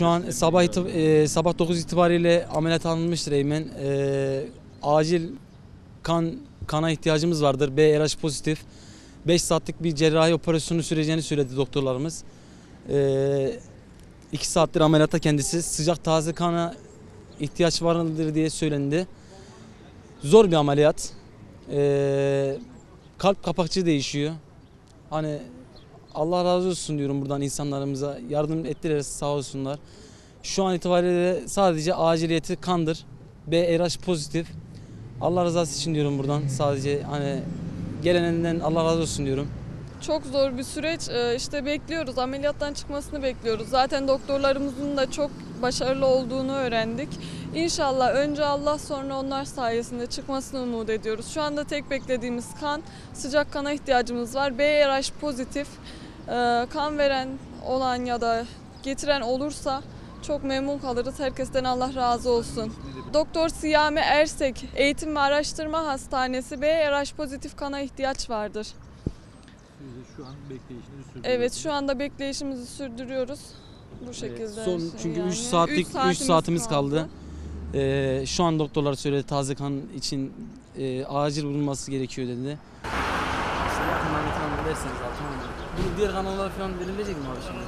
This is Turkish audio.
Şu an sabah iti- e, sabah 9 itibariyle ameliyat alınmıştır Eymen. E, acil kan kana ihtiyacımız vardır. B RH pozitif. 5 saatlik bir cerrahi operasyonu süreceğini söyledi doktorlarımız. 2 saattir ameliyatta kendisi. Sıcak taze kana ihtiyaç vardır diye söylendi. Zor bir ameliyat. E, kalp kapakçığı değişiyor. Hani Allah razı olsun diyorum buradan insanlarımıza. Yardım ettiler sağ olsunlar. Şu an itibariyle sadece aciliyeti kandır. B RH pozitif. Allah rızası için diyorum buradan. Sadece hani geleninden Allah razı olsun diyorum. Çok zor bir süreç. Ee, İşte bekliyoruz. Ameliyattan çıkmasını bekliyoruz. Zaten doktorlarımızın da çok başarılı olduğunu öğrendik. İnşallah önce Allah sonra onlar sayesinde çıkmasını umut ediyoruz. Şu anda tek beklediğimiz kan, sıcak kana ihtiyacımız var. BRH pozitif. Ee, Kan veren olan ya da getiren olursa çok memnun kalırız. Herkesten Allah razı olsun. Doktor Siyame Ersek Eğitim ve Araştırma Hastanesi BRH pozitif kana ihtiyaç vardır. Siz de şu an bekleyişinizi sürdürüyorsunuz. Evet şu anda bekleyişimizi sürdürüyoruz. Bu şekilde. son- şey çünkü yani. üç saatlik- Üç üç saatimiz kaldı. Ee, şu an doktorlar söyledi taze kan için e, acil bulunması gerekiyor dedi. İşte yakından falan derseniz? Bunu diğer kanallara falan verilecek mi abi şimdi?